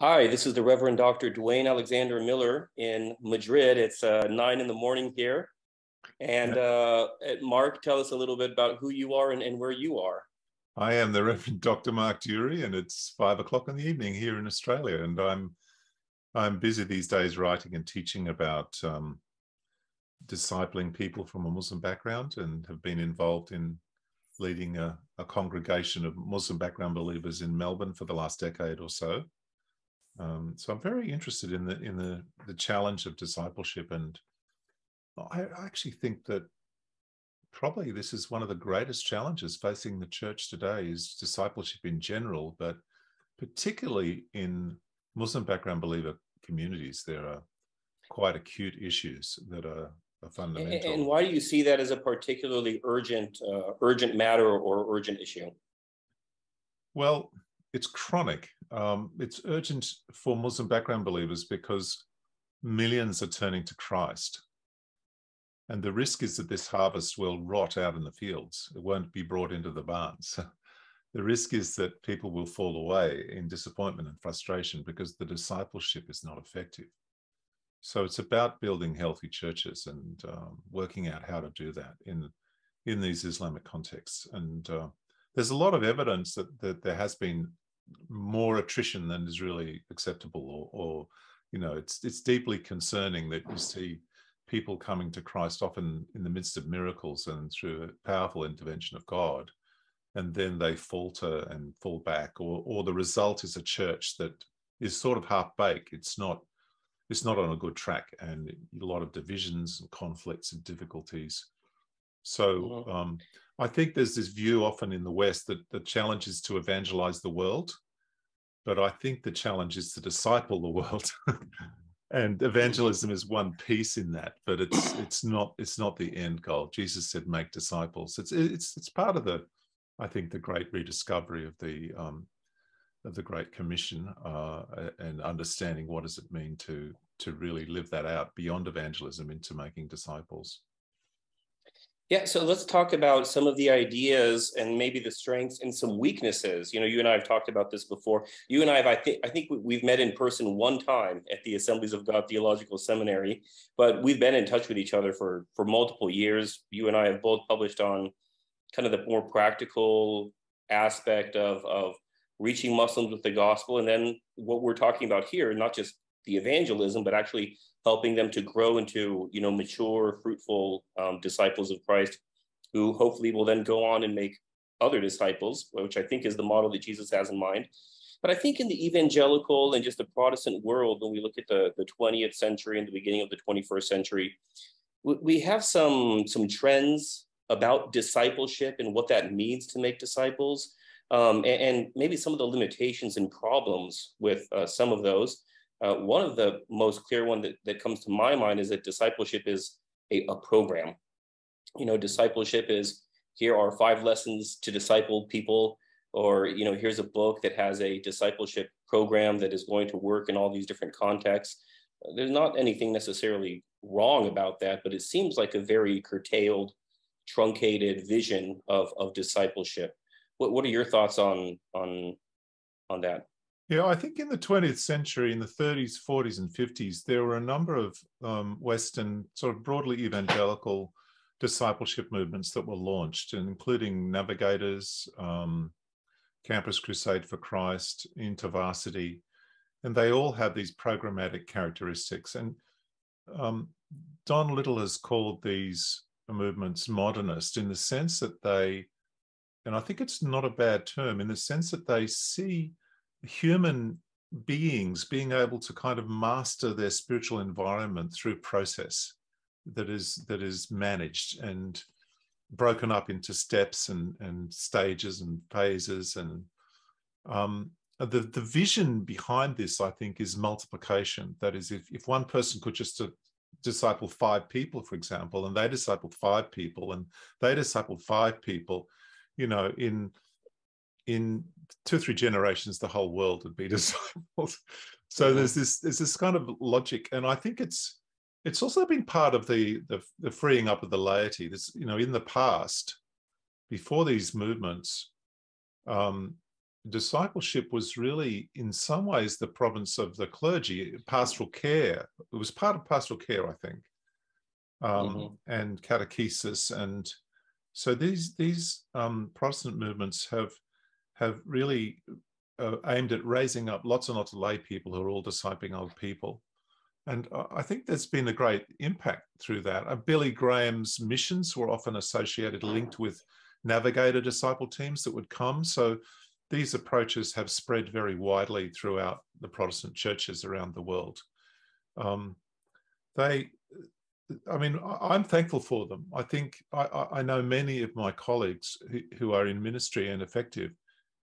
Hi, this is the Reverend Dr. Duane Alexander Miller in Madrid. It's uh, nine in the morning here. And uh, Mark, tell us a little bit about who you are and, and, where you are. I am the Reverend Dr. Mark Durie, and it's five o'clock in the evening here in Australia. And I'm I'm busy these days writing and teaching about um, discipling people from a Muslim background, and have been involved in leading a, a congregation of Muslim background believers in Melbourne for the last decade or so. Um, so I'm very interested in the in the the challenge of discipleship, and I, actually think that probably this is one of the greatest challenges facing the church today is discipleship in general, but particularly in Muslim background believer communities, there are quite acute issues that are, are fundamental. And why do you see that as a particularly urgent uh, urgent matter or urgent issue? Well, it's chronic. Um, it's urgent for Muslim background believers because millions are turning to Christ. And the risk is that this harvest will rot out in the fields. It won't be brought into the barns. the risk is that people will fall away in disappointment and frustration because the discipleship is not effective. So it's about building healthy churches and um, working out how to do that in in these Islamic contexts. And uh, there's a lot of evidence that that there has been more attrition than is really acceptable or, or you know it's it's deeply concerning that you see people coming to Christ often in the midst of miracles and through a powerful intervention of God and then they falter and fall back or or the result is a church that is sort of half baked. It's not it's not on a good track and a lot of divisions and conflicts and difficulties. So um, I think there's this view often in the West that the challenge is to evangelize the world, but I think the challenge is to disciple the world. and evangelism is one piece in that, but it's it's not it's not the end goal. Jesus said, "Make disciples." It's it's it's part of the, I think, the great rediscovery of the um, of the Great Commission uh, and understanding what does it mean to to really live that out beyond evangelism into making disciples. Yeah, so let's talk about some of the ideas and maybe the strengths and some weaknesses. You know, you and I have talked about this before. You and I have, I think, I think we've met in person one time at the Assemblies of God Theological Seminary, but we've been in touch with each other for for multiple years. You and I have both published on kind of the more practical aspect of of reaching Muslims with the gospel, and then what we're talking about here, not just the evangelism, but actually helping them to grow into you know mature fruitful um, disciples of christ who hopefully will then go on and make other disciples which i think is the model that jesus has in mind. But i think in the evangelical and just the protestant world when we look at the, the 20th century and the beginning of the 21st century we have some some trends about discipleship and what that means to make disciples um, and, and, maybe some of the limitations and problems with uh, some of those uh, one of the most clear one that, that comes to my mind is that discipleship is a, a program. You know, discipleship is here are five lessons to disciple people, or you know, here's a book that has a discipleship program that is going to work in all these different contexts. There's not anything necessarily wrong about that, but it seems like a very curtailed, truncated vision of, of discipleship. What, what are your thoughts on on on that? Yeah, I think in the 20th century, in the 30s, 40s, and 50s, there were a number of um, Western, sort of broadly evangelical discipleship movements that were launched, including Navigators, um, Campus Crusade for Christ, InterVarsity, and they all have these programmatic characteristics. And um, Don Little has called these movements modernist in the sense that they, and I think it's not a bad term, in the sense that they see human beings being able to kind of master their spiritual environment through process that is that is managed and broken up into steps and and stages and phases and um, the the vision behind this i think is multiplication. That is if, if one person could just uh, disciple five people for example and they discipled five people and they discipled five people you know in in two or three generations, the whole world would be disciples. So mm-hmm. there's this there's this kind of logic, and I think it's it's also been part of the, the the freeing up of the laity. This you know in the past, before these movements, um, discipleship was really, in some ways, the province of the clergy, pastoral care. It was part of pastoral care, I think, um, mm-hmm. and catechesis. And so these these um, Protestant movements have have really uh, aimed at raising up lots and lots of lay people who are all discipling other people. And I think there's been a great impact through that. Uh, Billy Graham's missions were often associated, linked with navigator disciple teams that would come. So these approaches have spread very widely throughout the Protestant churches around the world. Um, they, I mean, I'm thankful for them. I think I, I know many of my colleagues who, who are in ministry and effective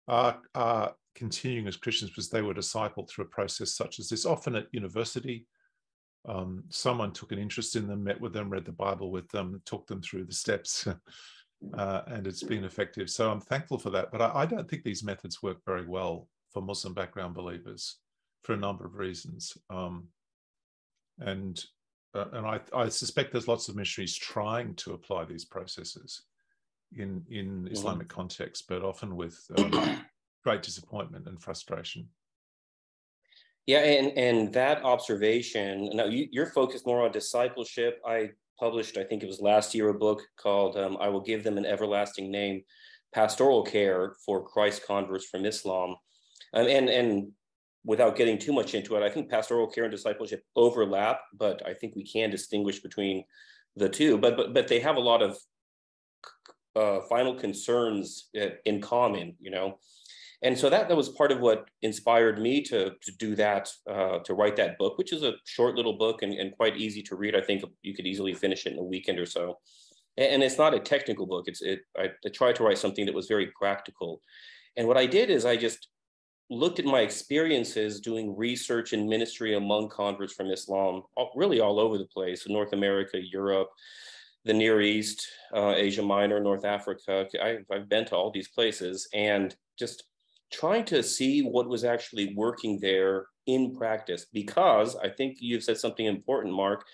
are, are continuing as Christians because they were discipled through a process such as this, often at university um, someone took an interest in them, met with them, read the Bible with them, took them through the steps, uh, and it's been effective. So I'm thankful for that. But I, I, don't think these methods work very well for Muslim background believers for a number of reasons. Um, and uh, and I, I, suspect there's lots of missionaries trying to apply these processes in in mm-hmm. Islamic context, but often with um, great disappointment and frustration. Yeah, and and that observation. Now you, you're focused more on discipleship. I published, I think it was last year, a book called um, "I Will Give Them an Everlasting Name: Pastoral Care for Christ Converts from Islam," um, and and without getting too much into it, I think pastoral care and discipleship overlap, but I think we can distinguish between the two. But but but they have a lot of uh, final concerns uh, in common. You know, and so that that was part of what inspired me to to do that uh, to write that book which is a short little book and, and quite easy to read. I think you could easily finish it in a weekend or so. And, it's not a technical book. It's it I, I tried to write something that was very practical. And what i did is i just looked at my experiences doing research and ministry among converts from islam really all over the place north america europe the Near East, uh, Asia Minor, North Africa. I, I've been to all these places and just trying to see what was actually working there in practice because I think you've said something important, Mark.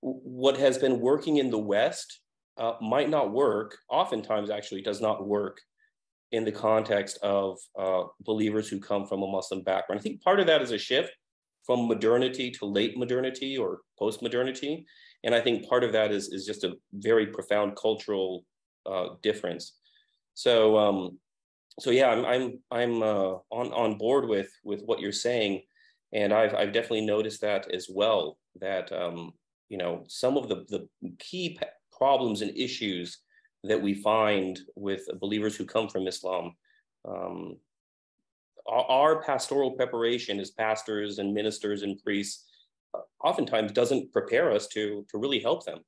What has been working in the West uh, might not work, oftentimes actually does not work in the context of uh, believers who come from a Muslim background. I think part of that is a shift from modernity to late modernity or post modernity. And I think part of that is, is just a very profound cultural uh, difference. So, um, so yeah, I'm I'm I'm uh, on on board with with what you're saying, and I've I've definitely noticed that as well. That um, you know some of the the key problems and issues that we find with believers who come from Islam. Um, our pastoral preparation as pastors and ministers and priests oftentimes doesn't prepare us to to really help them.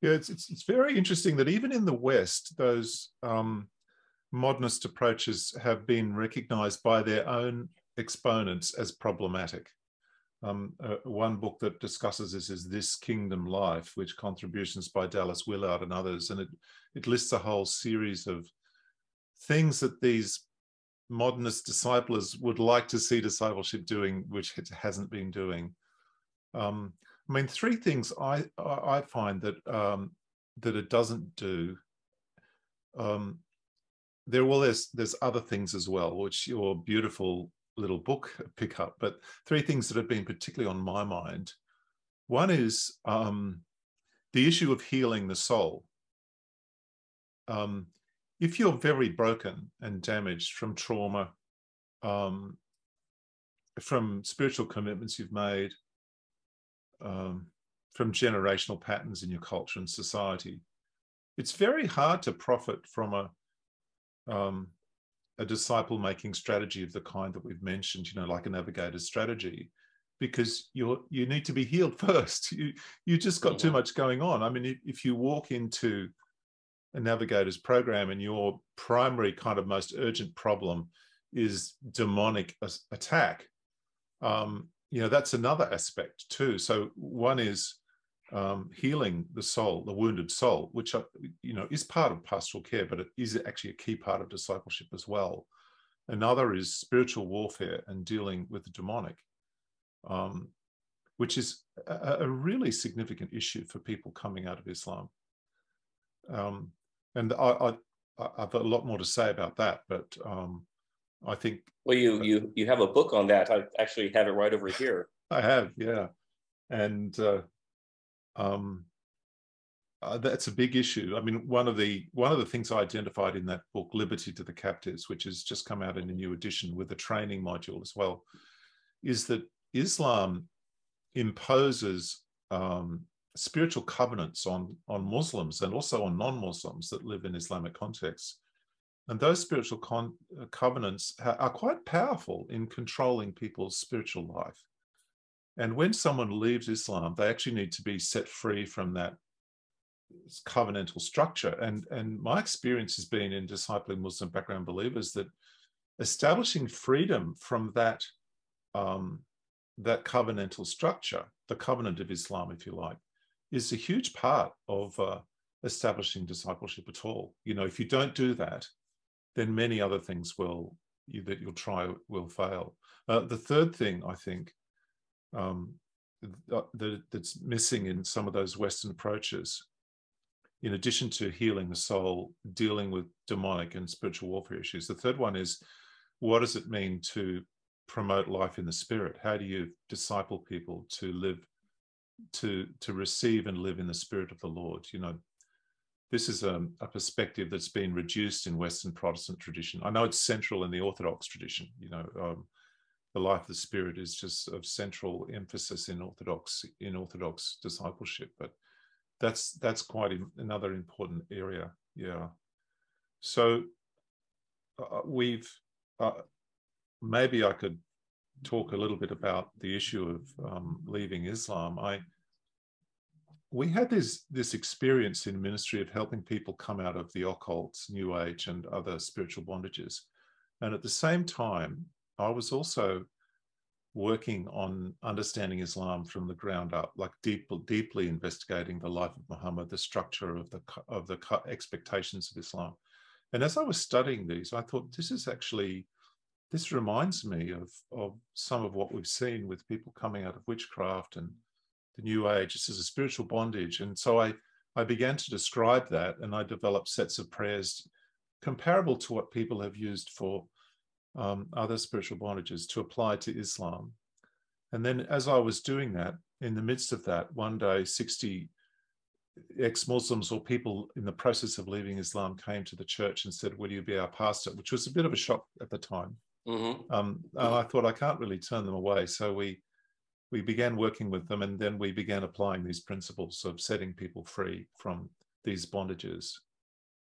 Yeah, it's it's, it's very interesting that even in the West, those um, modernist approaches have been recognized by their own exponents as problematic. Um, uh, one book that discusses this is This Kingdom Life, which contributions by Dallas Willard and others, and it, it lists a whole series of things that these modernist disciples would like to see discipleship doing, which it hasn't been doing. Um, I mean, three things I I find that um, that it doesn't do. Um, there well there's there's other things as well which your beautiful little book pick up but three things that have been particularly on my mind one is um, the issue of healing the soul um, if you're very broken and damaged from trauma um, from spiritual commitments you've made um, from generational patterns in your culture and society it's very hard to profit from a um, a disciple making strategy of the kind that we've mentioned, you know, like a navigator's strategy, because you're you need to be healed first. You you just got too much going on. I mean, if, if you walk into a navigator's program and your primary kind of most urgent problem is demonic attack, um, you know, that's another aspect too. So one is um, healing the soul, the wounded soul, which uh, you know is part of pastoral care, but it is actually a key part of discipleship as well. Another is spiritual warfare and dealing with the demonic, um, which is a, a, really significant issue for people coming out of Islam. Um, and I, I, I've got a lot more to say about that, but um, I think. Well, you you you have a book on that. I actually have it right over here. I have, yeah, and uh, um, uh, that's a big issue. I mean, one of the one of the things I identified in that book, "Liberty to the Captives," which has just come out in a new edition with a training module as well, is that Islam imposes um, spiritual covenants on on Muslims and also on non-Muslims that live in Islamic contexts, and those spiritual con- uh, covenants are quite powerful in controlling people's spiritual life. And when someone leaves Islam, they actually need to be set free from that covenantal structure. And, and my experience has been in discipling Muslim background believers that establishing freedom from that, um, that covenantal structure, the covenant of Islam, if you like, is a huge part of uh, establishing discipleship at all. You know, if you don't do that, then many other things will you, that you'll try will fail. Uh, the third thing I think um, that, that's missing in some of those Western approaches in addition to healing the soul, dealing with demonic and spiritual warfare issues. The third one is what does it mean to promote life in the spirit? How do you disciple people to live, to, to receive and live in the spirit of the Lord? You know, this is a, a perspective that's been reduced in Western Protestant tradition. I know it's central in the Orthodox tradition. You know, um, the life of the spirit is just of central emphasis in Orthodox in Orthodox discipleship, but that's that's quite another important area. Yeah. So uh, we've uh, maybe I could talk a little bit about the issue of um, leaving Islam. I we had this this experience in ministry of helping people come out of the occult, New Age, and other spiritual bondages, and at the same time, I was also working on understanding Islam from the ground up, like deep, deeply investigating the life of Muhammad, the structure of the of the expectations of Islam. And as I was studying these, I thought this is actually this reminds me of of some of what we've seen with people coming out of witchcraft and the New Age. This is a spiritual bondage, and so I I began to describe that, and I developed sets of prayers comparable to what people have used for um, other spiritual bondages to apply to Islam. And then, as I was doing that, in the midst of that, one day, 60 ex Muslims or people in the process of leaving Islam came to the church and said, Will you be our pastor? Which was a bit of a shock at the time. Mm-hmm. Um, and I thought, I can't really turn them away. So we we began working with them and then we began applying these principles of setting people free from these bondages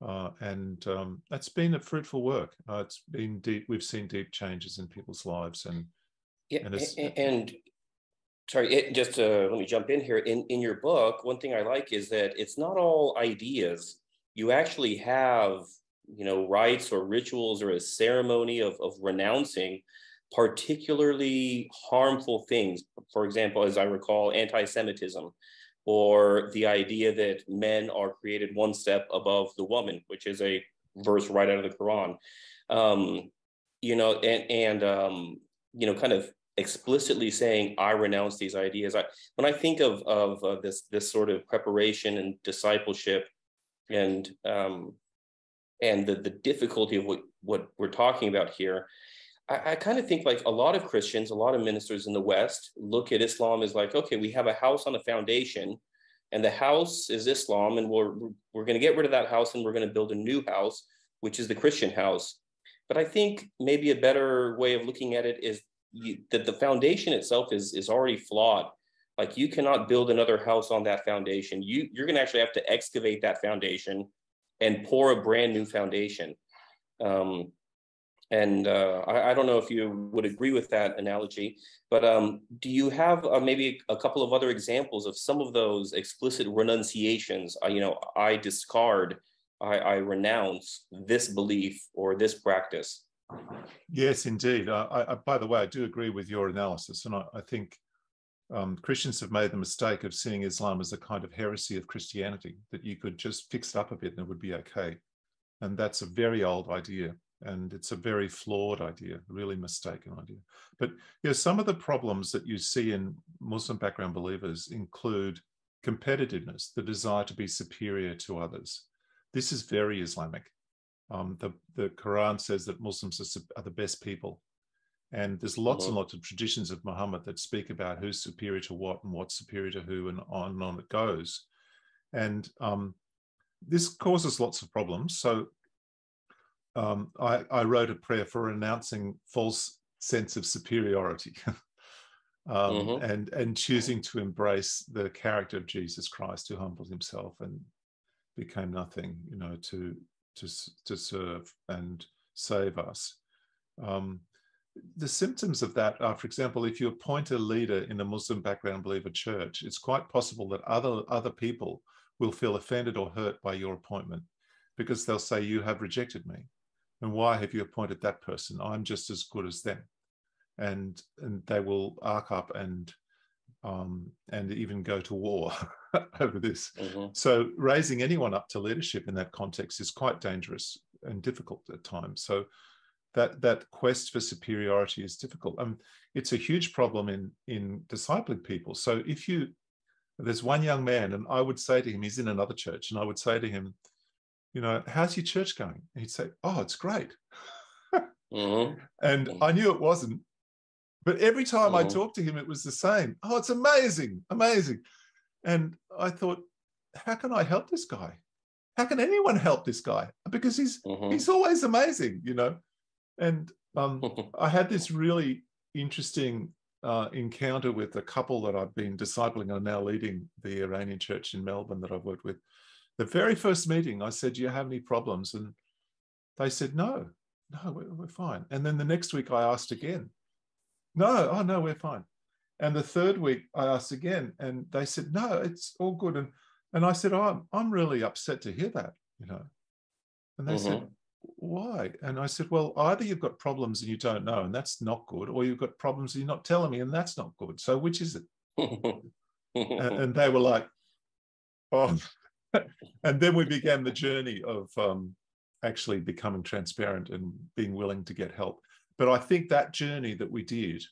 uh, and um, that's been a fruitful work. Uh, it's been deep. We've seen deep changes in people's lives, and yeah, and, and, and sorry, it, just uh, let me jump in here. In in your book, one thing I like is that it's not all ideas. You actually have you know rites or rituals or a ceremony of of renouncing particularly harmful things. For example, as I recall, anti-Semitism or the idea that men are created one step above the woman, which is a verse right out of the Quran. Um, you know, and and um, you know, kind of explicitly saying, "I renounce these ideas." I, when I think of of uh, this this sort of preparation and discipleship, and um, and the the difficulty of what what we're talking about here, I, I kind of think like a lot of Christians, a lot of ministers in the West look at Islam as like, okay, we have a house on a foundation, and the house is Islam, and we're we're going to get rid of that house and we're going to build a new house, which is the Christian house. But I think maybe a better way of looking at it is that the foundation itself is is already flawed. Like you cannot build another house on that foundation. You you're going to actually have to excavate that foundation and pour a brand new foundation. Um, and uh, I, I, don't know if you would agree with that analogy, but um, do you have uh, maybe a couple of other examples of some of those explicit renunciations? Uh, you know, I discard, I, I, renounce this belief or this practice. Yes, indeed. I, I, by the way, I do agree with your analysis, and I, think um, Christians have made the mistake of seeing Islam as a kind of heresy of Christianity that you could just fix it up a bit and it would be okay, and that's a very old idea and it's a very flawed idea, really mistaken idea. But yeah, some of the problems that you see in Muslim background believers include competitiveness, the desire to be superior to others. This is very Islamic. Um, the, the Quran says that Muslims are, are the best people. And there's lots mm-hmm. and lots of traditions of Muhammad that speak about who's superior to what and what's superior to who, and on and on it goes. And um, this causes lots of problems. So um, I, I, wrote a prayer for renouncing false sense of superiority um, mm-hmm. and, and choosing to embrace the character of Jesus Christ who humbled himself and became nothing, you know, to, to, to serve and save us. Um, the symptoms of that are, for example, if you appoint a leader in a Muslim background believer church, it's quite possible that other, other people will feel offended or hurt by your appointment because they'll say, You have rejected me. And why have you appointed that person? I'm just as good as them. And, and they will arc up and um, and even go to war over this. Mm-hmm. So raising anyone up to leadership in that context is quite dangerous and difficult at times. So that that quest for superiority is difficult. Um, it's a huge problem in in discipling people. So if you there's one young man, and I would say to him, he's in another church, and I would say to him, you know, how's your church going? And he'd say, oh, it's great. mm-hmm. And mm-hmm. I knew it wasn't, but every time mm-hmm. I talked to him, it was the same. Oh, it's amazing, amazing. And I thought, how can I help this guy? How can anyone help this guy? Because he's mm-hmm. he's always amazing, you know. And um, I had this really interesting uh, encounter with a couple that I've been discipling and are now leading the Iranian church in Melbourne that I've worked with. The very first meeting, I said, Do you have any problems? And they said, No, no, we're, we're fine. And then the next week, I asked again, No, oh, no, we're fine. And the third week, I asked again, and they said, No, it's all good. And, and I said, oh, I'm, I'm really upset to hear that, you know. And they mm-hmm. said, why? And I said, well, either you've got problems and you don't know, and that's not good, or you've got problems and you're not telling me, and that's not good. So which is it? and, and, they were like, oh. and then we began the journey of um, actually becoming transparent and being willing to get help. But I think that journey that we did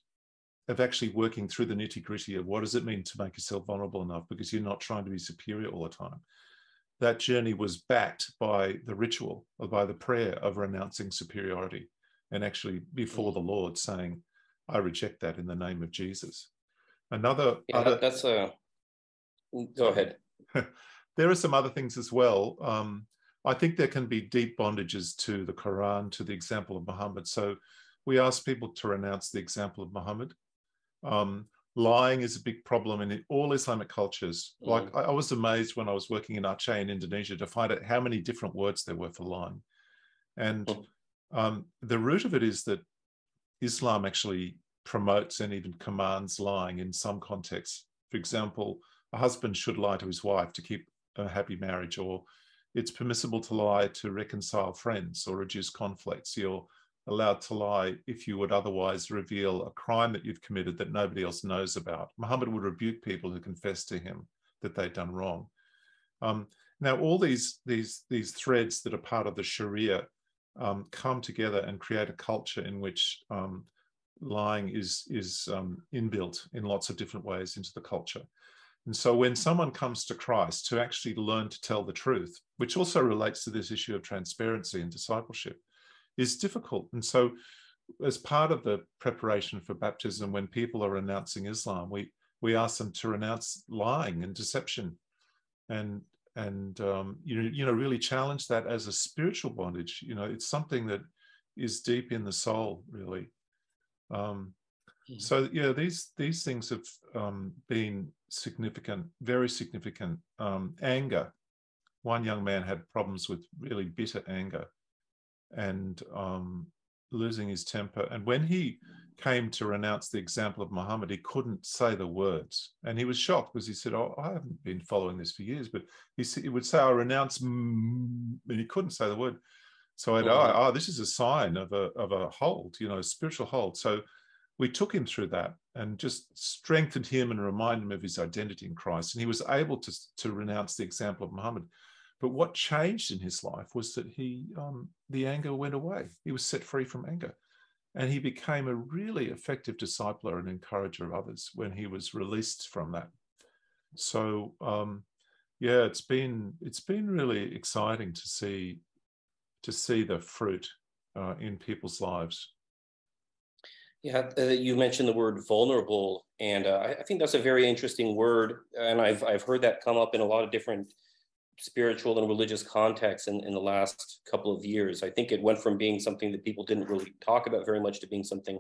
of actually working through the nitty gritty of what does it mean to make yourself vulnerable enough because you're not trying to be superior all the time that journey was backed by the ritual or by the prayer of renouncing superiority and actually before the Lord saying, I reject that in the name of Jesus. Another yeah, other, that's a go ahead. there are some other things as well. Um, I think there can be deep bondages to the Quran, to the example of Muhammad. So we ask people to renounce the example of Muhammad. Um, lying is a big problem in all Islamic cultures. Mm. Like I, I, was amazed when I was working in Aceh in Indonesia to find out how many different words there were for lying. And mm. um, the root of it is that Islam actually promotes and even commands lying in some contexts. For example, a husband should lie to his wife to keep a happy marriage, or it's permissible to lie to reconcile friends or reduce conflicts. You're allowed to lie if you would otherwise reveal a crime that you've committed that nobody else knows about. Muhammad would rebuke people who confess to him that they'd done wrong. Um, now, all these, these, these threads that are part of the Sharia um, come together and create a culture in which um, lying is, is um, inbuilt in lots of different ways into the culture. And so when someone comes to Christ to actually learn to tell the truth, which also relates to this issue of transparency and discipleship, is difficult. And so, as part of the preparation for baptism, when people are renouncing Islam, we we ask them to renounce lying and deception, and and um, you know you know really challenge that as a spiritual bondage. You know, it's something that is deep in the soul, really. Um, mm-hmm. so yeah, these these things have um, been significant, very significant. Um, anger. One young man had problems with really bitter anger, and um, losing his temper. And when he came to renounce the example of Muhammad, he couldn't say the words. And he was shocked because he said, Oh, I haven't been following this for years. But he, he would say, I renounce, and he couldn't say the word. So I'd, oh, oh, this is a sign of a, of a hold, you know, a spiritual hold. So we took him through that and just strengthened him and reminded him of his identity in Christ. And he was able to, to renounce the example of Muhammad. But what changed in his life was that he, um, the anger went away. He was set free from anger. And he became a really effective discipler and encourager of others when he was released from that. So, um, yeah, it's been it's been really exciting to see to see the fruit uh, in people's lives. Yeah, uh, you mentioned the word vulnerable, and uh, I, I think that's a very interesting word, and I've I've heard that come up in a lot of different spiritual and religious contexts in, in the last couple of years. I think it went from being something that people didn't really talk about very much to being something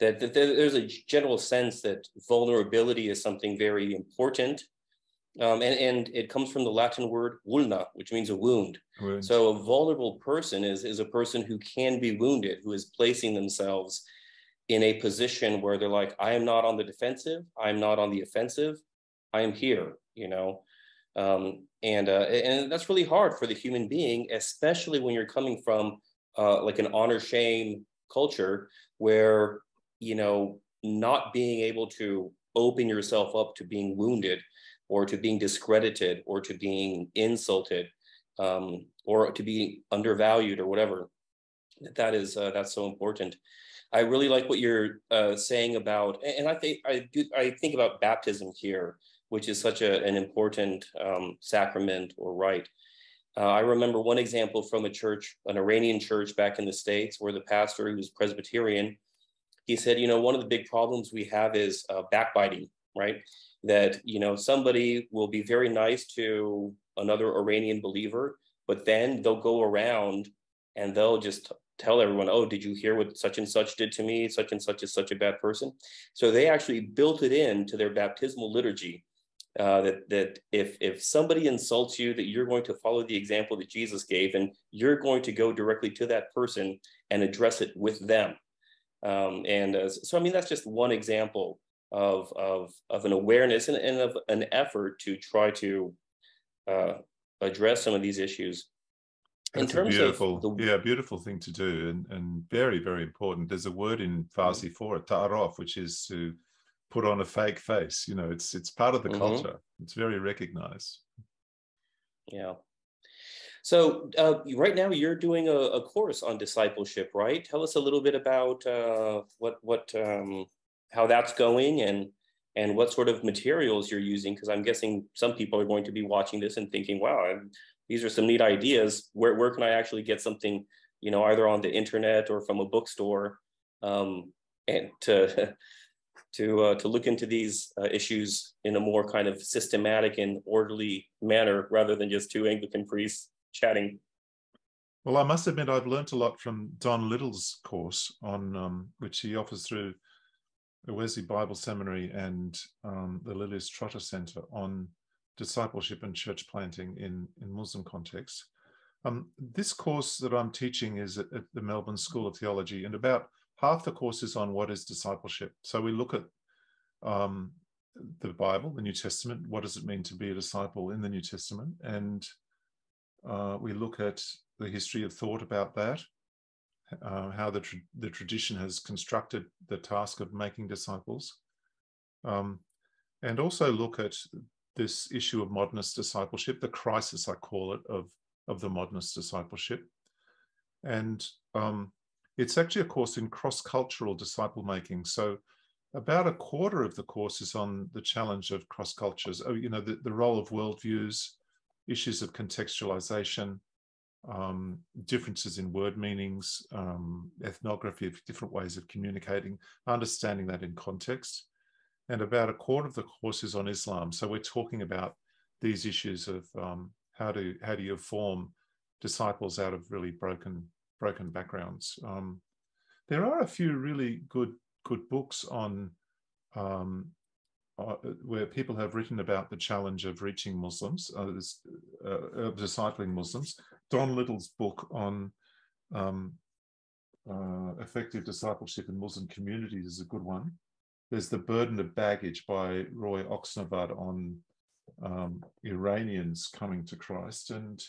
that, that there's a general sense that vulnerability is something very important. Um, and, and it comes from the Latin word vulna, which means a wound. wound. So a vulnerable person is, is a person who can be wounded, who is placing themselves in a position where they're like, I am not on the defensive, I'm not on the offensive, I am here, you know. Um, and uh, and that's really hard for the human being, especially when you're coming from uh, like an honor shame culture where you know not being able to open yourself up to being wounded or to being discredited or to being insulted um, or to be undervalued or whatever that is uh, that's so important i really like what you're uh, saying about and i think i do i think about baptism here which is such a, an important um, sacrament or rite. Uh, I remember one example from a church, an Iranian church back in the States, where the pastor, who was Presbyterian, he said, you know, one of the big problems we have is uh, backbiting, right? That, you know, somebody will be very nice to another Iranian believer, but then they'll go around and they'll just tell everyone, oh, did you hear what such and such did to me? Such and such is such a bad person. So they actually built it into their baptismal liturgy uh, that that if if somebody insults you, that you're going to follow the example that Jesus gave, and you're going to go directly to that person and address it with them. Um, and uh, so, I mean, that's just one example of of of an awareness and, and of an effort to try to uh, address some of these issues. That's in terms beautiful, of the, yeah, beautiful thing to do, and and very very important. There's a word in Farsi for it, ta'aruf, which is to put on a fake face. You know, it's it's part of the mm-hmm. culture. It's very recognized. Yeah. So uh, right now you're doing a, a, course on discipleship, right? Tell us a little bit about uh, what what um, how that's going and and what sort of materials you're using because I'm guessing some people are going to be watching this and thinking, wow, these are some neat ideas. Where where can I actually get something, you know, either on the internet or from a bookstore, um, and to to uh, to look into these uh, issues in a more kind of systematic and orderly manner rather than just two Anglican priests chatting. Well, I must admit I've learnt a lot from Don Little's course on um, which he offers through the Wesley Bible Seminary and um, the Lilias Trotter Center on discipleship and church planting in in Muslim context. Um, this course that I'm teaching is at, at the Melbourne School of Theology, and about half the course is on what is discipleship. So we look at um, the Bible, the New Testament. What does it mean to be a disciple in the New Testament? And uh, we look at the history of thought about that, uh, how the, tra- the tradition has constructed the task of making disciples, um, and also look at this issue of modernist discipleship, the crisis, I call it, of, of the modernist discipleship. And um, it's actually a course in cross-cultural disciple making. So about a quarter of the course is on the challenge of cross cultures, oh, you know, the, the role of worldviews, issues of contextualization, um, differences in word meanings, um, ethnography of different ways of communicating, understanding that in context. And about a quarter of the course is on Islam. So we're talking about these issues of um, how do how do you form disciples out of really broken broken backgrounds. Um, there are a few really good good books on um, uh, where people have written about the challenge of reaching Muslims, uh, uh, of discipling Muslims. Don Little's book on um, uh, effective discipleship in Muslim communities is a good one. There's The Burden of Baggage by Roy Oksnevad on um, Iranians coming to Christ. And